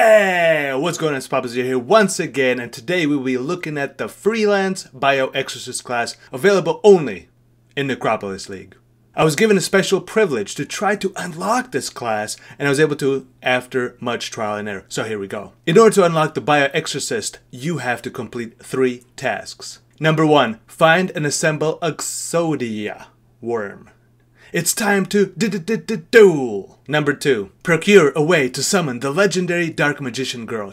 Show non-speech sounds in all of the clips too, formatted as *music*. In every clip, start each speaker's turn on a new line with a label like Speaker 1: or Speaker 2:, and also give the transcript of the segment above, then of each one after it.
Speaker 1: Hey, what's going on? It's Papa Zero here once again, and today we will be looking at the freelance Bioexorcist class available only in Necropolis League. I was given a special privilege to try to unlock this class, and I was able to after much trial and error. So here we go. In order to unlock the Bioexorcist, you have to complete three tasks. Number one, find and assemble Exodia worm. It's time to duel. Number two, procure a way to summon the legendary Dark Magician Girl.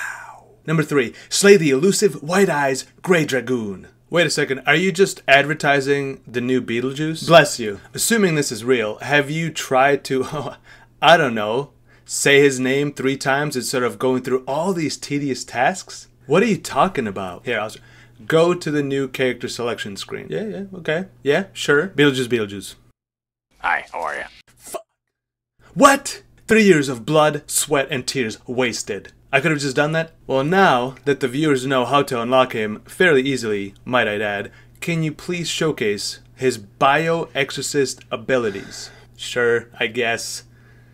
Speaker 1: *laughs* Number three, slay the elusive White Eyes Grey Dragoon. Wait a second, are you just advertising the new Beetlejuice? Bless you. Assuming this is real, have you tried to, oh, *laughs* I don't know, say his name three times instead of going through all these tedious tasks? What are you talking about? Here, I'll go to the new character selection screen. Yeah, yeah, okay. Yeah, sure. Beetlejuice, Beetlejuice.
Speaker 2: Hi, how are you?
Speaker 1: What? Three years of blood, sweat, and tears wasted. I could have just done that? Well, now that the viewers know how to unlock him fairly easily, might I add, can you please showcase his bio exorcist abilities? Sure, I guess.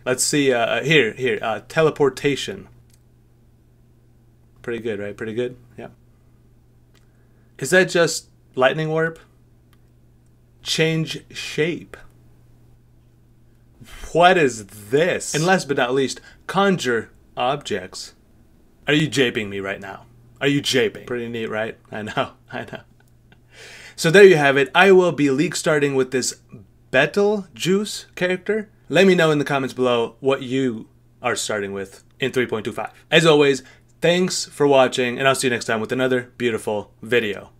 Speaker 1: Let's see, uh, here, here, uh, teleportation. Pretty good, right? Pretty good? Yeah. Is that just lightning warp? Change shape. What is this? And last but not least, conjure objects. Are you japing me right now? Are you japing? Pretty neat, right? *laughs* I know, I know. So there you have it. I will be league starting with this Betelgeuse character. Let me know in the comments below what you are starting with in 3.25. As always, thanks for watching, and I'll see you next time with another beautiful video.